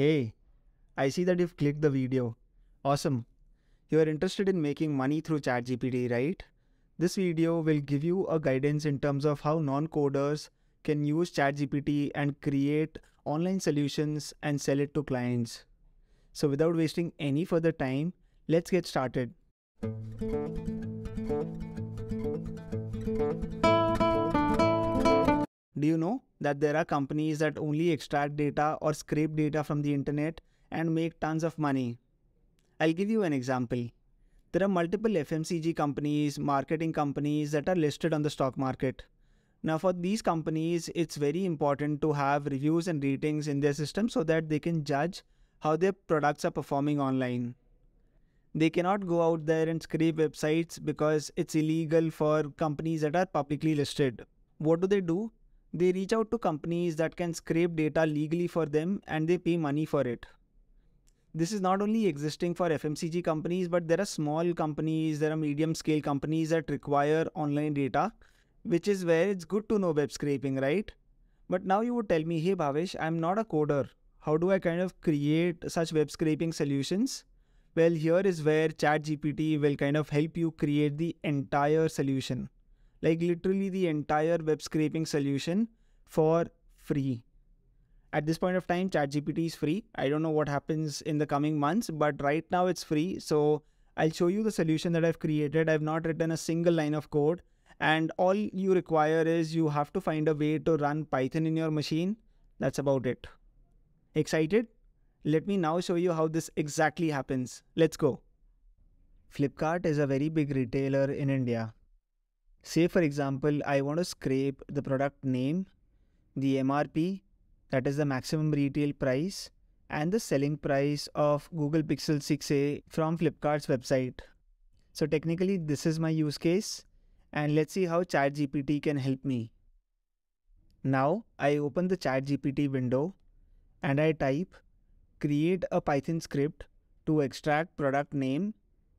Hey, I see that you've clicked the video. Awesome. You are interested in making money through ChatGPT, right? This video will give you a guidance in terms of how non-coders can use ChatGPT and create online solutions and sell it to clients. So without wasting any further time, let's get started. Do you know that there are companies that only extract data or scrape data from the internet and make tons of money? I'll give you an example. There are multiple FMCG companies, marketing companies that are listed on the stock market. Now, for these companies, it's very important to have reviews and ratings in their system so that they can judge how their products are performing online. They cannot go out there and scrape websites because it's illegal for companies that are publicly listed. What do they do? They reach out to companies that can scrape data legally for them and they pay money for it. This is not only existing for FMCG companies, but there are small companies, there are medium scale companies that require online data, which is where it's good to know web scraping, right? But now you would tell me, hey Bhavesh, I'm not a coder. How do I kind of create such web scraping solutions? Well, here is where ChatGPT will kind of help you create the entire solution like literally the entire web scraping solution for free. At this point of time, ChatGPT is free. I don't know what happens in the coming months, but right now it's free. So I'll show you the solution that I've created. I've not written a single line of code. And all you require is you have to find a way to run Python in your machine. That's about it. Excited? Let me now show you how this exactly happens. Let's go. Flipkart is a very big retailer in India. Say for example, I want to scrape the product name, the MRP, that is the maximum retail price, and the selling price of Google Pixel 6a from Flipkart's website. So technically this is my use case and let's see how ChatGPT can help me. Now I open the ChatGPT window and I type create a Python script to extract product name,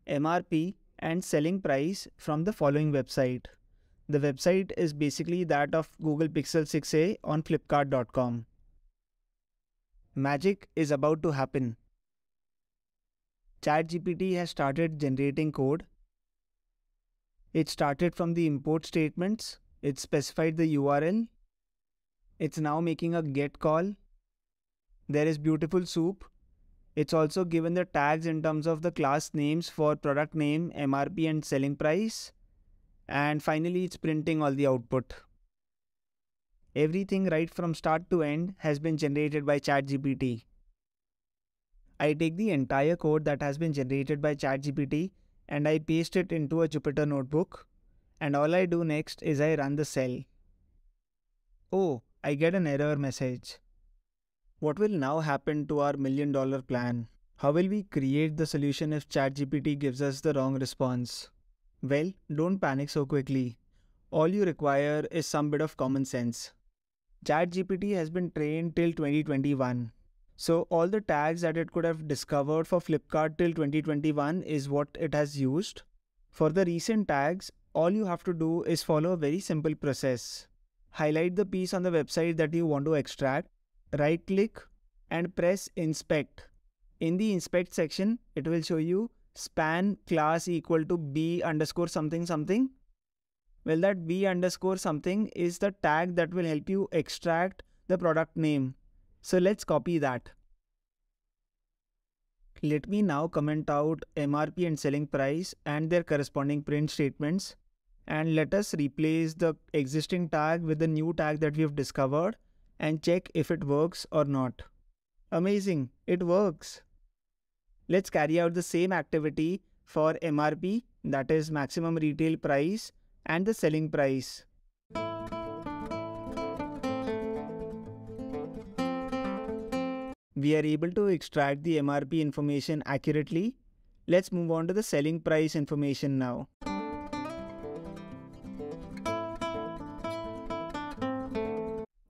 MRP and selling price from the following website. The website is basically that of Google Pixel 6a on flipkart.com. Magic is about to happen. ChatGPT has started generating code. It started from the import statements. It specified the URL. It's now making a get call. There is beautiful soup it's also given the tags in terms of the class names for product name, MRP and selling price. And finally, it's printing all the output. Everything right from start to end has been generated by ChatGPT. I take the entire code that has been generated by ChatGPT and I paste it into a Jupyter notebook. And all I do next is I run the cell. Oh, I get an error message. What will now happen to our million dollar plan? How will we create the solution if ChatGPT gives us the wrong response? Well, don't panic so quickly. All you require is some bit of common sense. ChatGPT has been trained till 2021. So all the tags that it could have discovered for Flipkart till 2021 is what it has used. For the recent tags, all you have to do is follow a very simple process. Highlight the piece on the website that you want to extract right click and press inspect. In the inspect section, it will show you span class equal to b underscore something something. Well, that b underscore something is the tag that will help you extract the product name. So let's copy that. Let me now comment out MRP and selling price and their corresponding print statements. And let us replace the existing tag with the new tag that we have discovered and check if it works or not. Amazing, it works. Let's carry out the same activity for MRP that is maximum retail price and the selling price. We are able to extract the MRP information accurately. Let's move on to the selling price information now.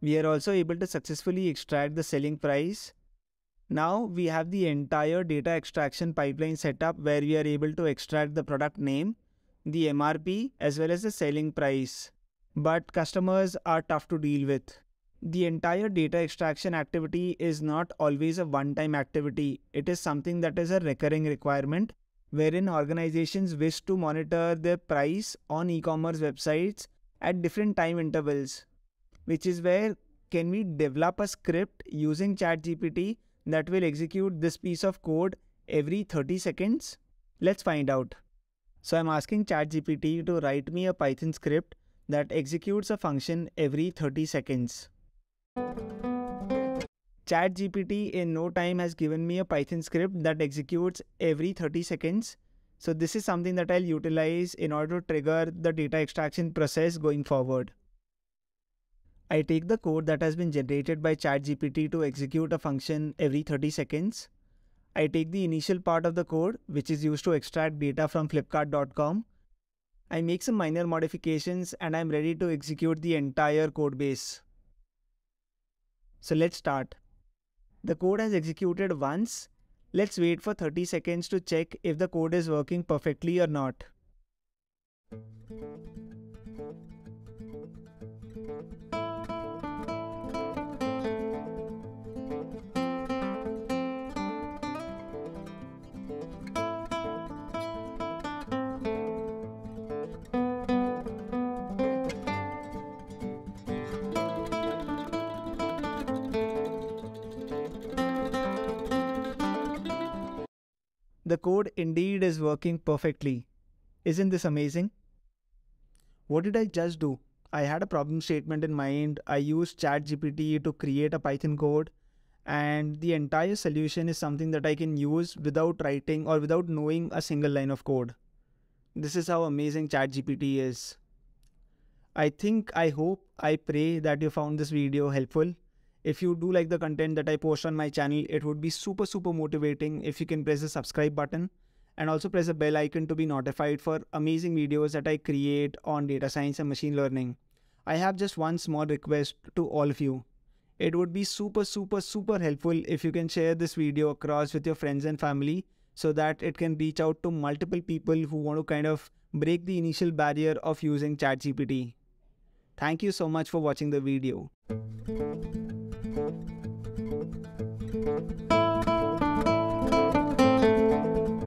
We are also able to successfully extract the selling price. Now we have the entire data extraction pipeline set up where we are able to extract the product name, the MRP as well as the selling price. But customers are tough to deal with. the entire data extraction activity is not always a one time activity. It is something that is a recurring requirement wherein organizations wish to monitor their price on e commerce websites at different time intervals, which is where can we develop a script using ChatGPT that will execute this piece of code every 30 seconds? Let's find out. So I'm asking ChatGPT to write me a Python script that executes a function every 30 seconds. ChatGPT in no time has given me a Python script that executes every 30 seconds. So this is something that I'll utilize in order to trigger the data extraction process going forward. I take the code that has been generated by ChatGPT to execute a function every 30 seconds. I take the initial part of the code, which is used to extract data from flipkart.com. I make some minor modifications and I'm ready to execute the entire code base. So let's start. The code has executed once. Let's wait for 30 seconds to check if the code is working perfectly or not. The code indeed is working perfectly. Isn't this amazing? What did I just do? I had a problem statement in mind. I used ChatGPT to create a Python code, and the entire solution is something that I can use without writing or without knowing a single line of code. This is how amazing ChatGPT is. I think, I hope, I pray that you found this video helpful. If you do like the content that I post on my channel, it would be super, super motivating if you can press the subscribe button and also press the bell icon to be notified for amazing videos that I create on data science and machine learning. I have just one small request to all of you. It would be super, super, super helpful if you can share this video across with your friends and family so that it can reach out to multiple people who want to kind of break the initial barrier of using ChatGPT. Thank you so much for watching the video.